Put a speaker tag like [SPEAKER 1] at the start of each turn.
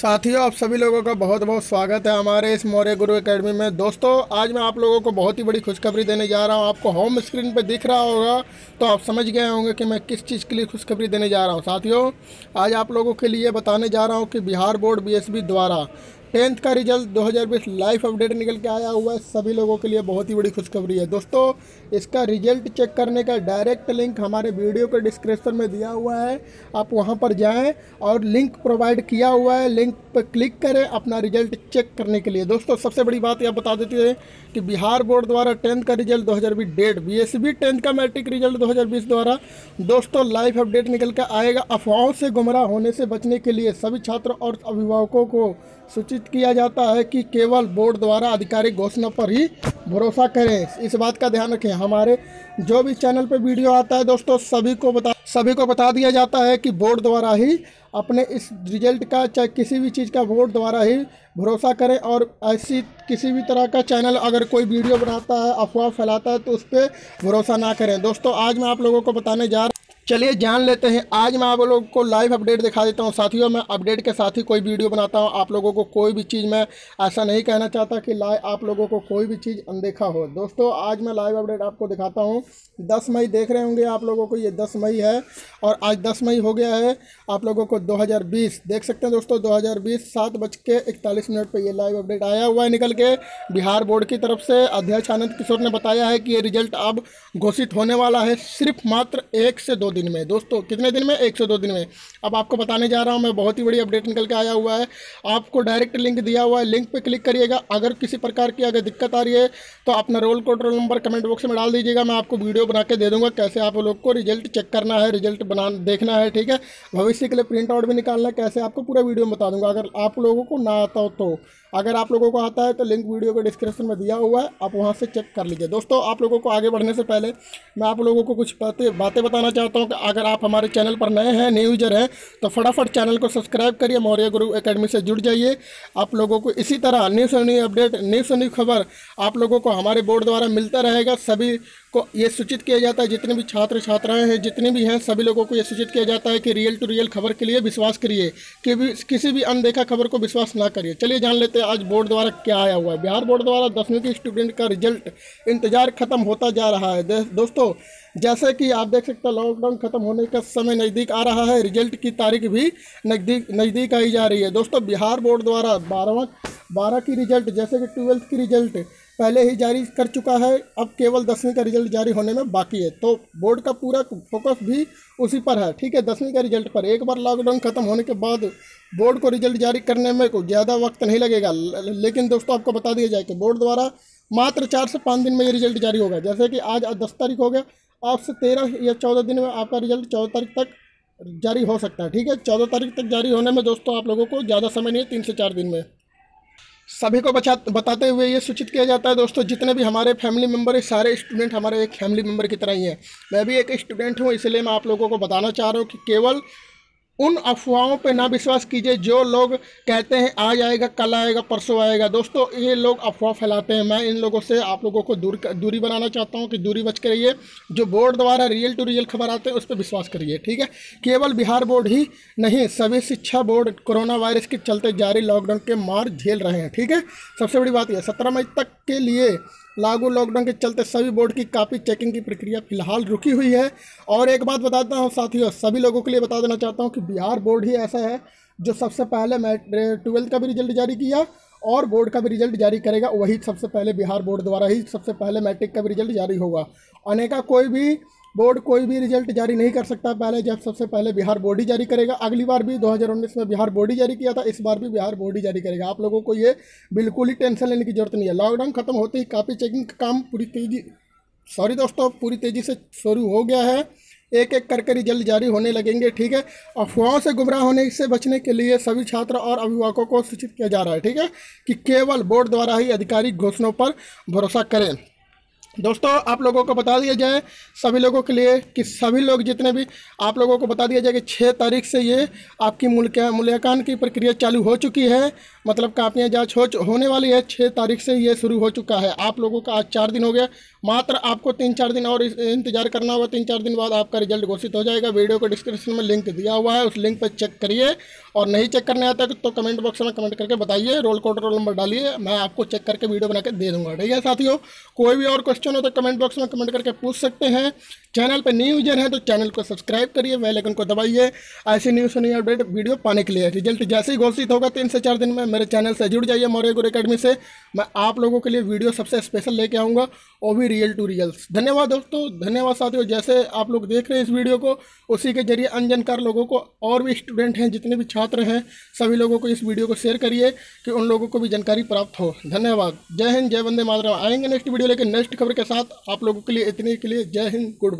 [SPEAKER 1] साथियों, आप सभी लोगों का बहुत बहुत स्वागत है हमारे इस मौर्य गुरु एकेडमी में। दोस्तों, आज मैं आप लोगों को बहुत ही बड़ी खुशखबरी देने जा रहा हूँ। आपको होम स्क्रीन पर दिख रहा होगा तो आप समझ गए होंगे कि मैं किस चीज़ के लिए खुशखबरी देने जा रहा हूँ। साथियों, आज आप लोगों के लिए बताने जा रहा हूँ कि बिहार बोर्ड बीएसबी द्वारा टेंथ का रिज़ल्ट 2020 लाइव अपडेट निकल के आया हुआ है। सभी लोगों के लिए बहुत ही बड़ी खुशखबरी है। दोस्तों, इसका रिज़ल्ट चेक करने का डायरेक्ट लिंक हमारे वीडियो के डिस्क्रिप्शन में दिया हुआ है। आप वहाँ पर जाएँ और लिंक प्रोवाइड किया हुआ है। लिंक पर क्लिक करें अपना रिज़ल्ट चेक करने के लिए। दोस्तों, सबसे बड़ी बात यह बता देती है कि बिहार बोर्ड द्वारा टेंथ का रिज़ल्ट दो डेट बी एस टेंथ का मैट्रिक रिज़ल्ट दो हज़ार बीस द्वारा दोस्तों लाइव अपडेट निकल कर आएगा। अफवाहों से गुमराह होने से बचने के लिए सभी छात्र और अभिभावकों को सूचित किया जाता है कि केवल बोर्ड द्वारा आधिकारिक घोषणा पर ही भरोसा करें। इस बात का ध्यान रखें। हमारे जो भी चैनल पर वीडियो आता है दोस्तों, सभी को बता, सभी को बता दिया जाता है कि बोर्ड द्वारा ही अपने इस रिज़ल्ट का, चाहे किसी भी चीज़ का बोर्ड द्वारा ही भरोसा करें और ऐसी किसी भी तरह का चैनल अगर कोई वीडियो बनाता है, अफवाह फैलाता है तो उस पर भरोसा ना करें। दोस्तों, आज मैं आप लोगों को बताने जा रहा चलिए जान लेते हैं। आज मैं आप लोगों को लाइव अपडेट दिखा देता हूँ। साथियों, मैं अपडेट के साथ ही कोई वीडियो बनाता हूँ। आप लोगों को कोई भी चीज़ मैं ऐसा नहीं कहना चाहता कि लाइव आप लोगों को कोई भी चीज़ अनदेखा हो। दोस्तों, आज मैं लाइव अपडेट आपको दिखाता हूँ। 10 मई देख रहे होंगे आप लोगों को, ये 10 मई है और आज 10 मई हो गया है आप लोगों को 2020 देख सकते हैं दोस्तों 2020 सात बज के इकतालीस मिनट पर यह लाइव अपडेट आया हुआ है निकल के बिहार बोर्ड की तरफ़ से। अध्यक्ष आनंद किशोर ने बताया है कि ये रिज़ल्ट अब घोषित होने वाला है। सिर्फ़ मात्र एक से दो दिन में। दोस्तों, कितने दिन में? एक से दो दिन में। अब आपको बताने जा रहा हूँ, मैं बहुत ही बड़ी अपडेट निकल के आया हुआ है। आपको डायरेक्ट लिंक दिया हुआ है। लिंक पर क्लिक करिएगा। अगर किसी प्रकार की अगर दिक्कत आ रही है तो अपना roll code roll number comment box में डाल दीजिएगा। मैं आपको वीडियो बना के दे दूँगा, कैसे आप लोग को रिज़ल्ट चेक करना है रिज़ल्ट बना, देखना है, ठीक है? भविष्य के लिए प्रिंट आउट भी निकालना है, कैसे आपको पूरा वीडियो बता दूँगा। अगर आप लोगों को ना आता हो तो। अगर आप लोगों को आता है तो लिंक वीडियो के डिस्क्रिप्शन में दिया हुआ है, आप वहाँ से चेक कर लीजिए। दोस्तों, आप लोगों को आगे बढ़ने से पहले मैं आप लोगों को कुछ बातें बातें बताना चाहता हूँ कि अगर आप हमारे चैनल पर नए हैं न्यू यूज़र हैं तो फटाफट चैनल को सब्सक्राइब करिए, मौर्य गुरु एकेडमी से जुड़ जाइए। आप लोगों को इसी तरह न्यू से अपडेट न्यू से खबर आप लोगों को हमारे बोर्ड द्वारा मिलता रहेगा। सभी को ये सूचित किया जाता है, जितने भी छात्र छात्राएँ हैं, जितने भी हैं, सभी लोगों को ये सूचित किया जाता है कि रियल टू रियल खबर के लिए विश्वास करिए, कि भी, किसी भी अनदेखा खबर को विश्वास ना करिए। चलिए जान लेते हैं, आज बोर्ड द्वारा क्या आया हुआ है। बिहार बोर्ड द्वारा दसवीं के स्टूडेंट का रिज़ल्ट इंतज़ार खत्म होता जा रहा है। दोस्तों, जैसे कि आप देख सकते हैं लॉकडाउन खत्म होने का समय नज़दीक आ रहा है रिज़ल्ट की तारीख भी नज़दीक नज़दीक आई जा रही है। दोस्तों, बिहार बोर्ड द्वारा बारहवा, बारह की रिज़ल्ट जैसे कि ट्वेल्थ की रिज़ल्ट पहले ही जारी कर चुका है। अब केवल दसवीं का रिज़ल्ट जारी होने में बाकी है। तो बोर्ड का पूरा फोकस भी उसी पर है। ठीक है, दसवीं का रिज़ल्ट पर एक बार लॉकडाउन खत्म होने के बाद बोर्ड को रिज़ल्ट जारी करने में कोई ज़्यादा वक्त नहीं लगेगा। लेकिन दोस्तों आपको बता दिया जाए कि बोर्ड द्वारा मात्र चार से पाँच दिन में ये रिज़ल्ट जारी होगा। जैसे कि आज दस तारीख हो गया। आज से तेरह या चौदह दिन में आपका रिज़ल्ट चौदह तारीख तक जारी हो सकता है। ठीक है, चौदह तारीख तक जारी होने में दोस्तों आप लोगों को ज़्यादा समय नहीं है, तीन से चार दिन में। सभी को बचा, बताते हुए ये सूचित किया जाता है, दोस्तों, जितने भी हमारे फैमिली मेंबर है, सारे स्टूडेंट हमारे एक फैमिली मेंबर की तरह ही हैं। मैं भी एक स्टूडेंट हूँ, इसलिए मैं आप लोगों को बताना चाह रहा हूँ कि केवल उन अफवाहों पे ना विश्वास कीजिए, जो लोग कहते हैं, आज आएगा, कल आएगा, परसों आएगा। दोस्तों, ये लोग अफवाह फैलाते हैं। मैं इन लोगों से आप लोगों को दूर दूरी बनाना चाहता हूँ कि दूरी बच के रहिए। जो बोर्ड द्वारा रियल टू रियल खबर आते हैं, उस पर विश्वास करिए, ठीक है? केवल बिहार बोर्ड ही नहीं, सभी शिक्षा बोर्ड कोरोना वायरस के चलते जारी लॉकडाउन के मार झेल रहे हैं, ठीक है? सबसे बड़ी बात यह, सत्रह मई तक के लिए लागू लॉकडाउन के चलते सभी बोर्ड की कापी चेकिंग की प्रक्रिया फ़िलहाल रुकी हुई है। और एक बात बता देता हूँ साथियों, सभी लोगों के लिए बता देना चाहता हूँ कि बिहार बोर्ड ही ऐसा है जो सबसे पहले ट्वेल्थ का भी रिज़ल्ट जारी किया और बोर्ड का भी रिज़ल्ट जारी करेगा। वही सबसे पहले बिहार बोर्ड द्वारा ही सबसे पहले मैट्रिक का भी रिज़ल्ट जारी होगा। अनेका कोई भी बोर्ड कोई भी रिज़ल्ट जारी नहीं कर सकता। पहले जब सबसे पहले बिहार बोर्ड ही जारी करेगा। अगली बार भी 2019 में बिहार बोर्ड ही जारी किया था, इस बार भी बिहार बोर्ड ही जारी करेगा। आप लोगों को ये बिल्कुल ही टेंशन लेने की ज़रूरत नहीं है। लॉकडाउन खत्म होते ही कापी चेकिंग का काम पूरी तेज़ी, सॉरी दोस्तों, पूरी तेज़ी से शुरू हो गया है। एक एक करके रिज़ल्ट जारी होने लगेंगे, ठीक है? अफवाहों से गुमराह होने से बचने के लिए सभी छात्र और अभिभावकों को सूचित किया जा रहा है, ठीक है? कि केवल बोर्ड द्वारा ही आधिकारिक घोषणाओं पर भरोसा करें। दोस्तों, आप लोगों को बता दिया जाए सभी लोगों के लिए कि सभी लोग जितने भी, आप लोगों को बता दिया जाए कि छः तारीख से ये आपकी मूल्यांकन की प्रक्रिया चालू हो चुकी है। मतलब कापियाँ जाँच हो होने वाली है छः तारीख से ये शुरू हो चुका है। आप लोगों का आज चार दिन हो गया, मात्र आपको तीन चार दिन और इंतज़ार करना होगा। तीन चार दिन बाद आपका रिज़ल्ट घोषित हो जाएगा। वीडियो को डिस्क्रिप्शन में लिंक दिया हुआ है, उस लिंक पर चेक करिए। और नहीं चेक करने आता तो कमेंट बॉक्स में कमेंट करके बताइए रोल कोड रोल नंबर डालिए, मैं आपको चेक करके वीडियो बना के दे दूँगा, ठीक है साथियों? कोई भी और क्वेश्चन हो तो कमेंट बॉक्स में कमेंट करके पूछ सकते हैं। चैनल पर न्यू यूज़र है तो चैनल को सब्सक्राइब करिए, बेल आइकन को दबाइए। ऐसी न्यूज़ नई अपडेट वीडियो पाने के लिए। रिज़ल्ट जैसे ही घोषित होगा, तीन से चार दिन में मेरे चैनल से जुड़ जाइए मौर्य गुरु अकेडमी से। मैं आप लोगों के लिए वीडियो सबसे स्पेशल लेके आऊँगा, वो भी रियल टू रियल्स धन्यवाद दोस्तों, धन्यवाद साथियों। जैसे आप लोग देख रहे हैं इस वीडियो को, उसी के ज़रिए अनजनकार लोगों को और भी स्टूडेंट हैं, जितने भी छात्र हैं, सभी लोगों को इस वीडियो को शेयर करिए, कि उन लोगों को भी जानकारी प्राप्त हो। धन्यवाद। जय हिंद, जय वंदे मातरम। आएँगे नेक्स्ट वीडियो लेकर नेक्स्ट खबर के साथ आप लोगों के लिए, इतने के लिए जय हिंद, गुड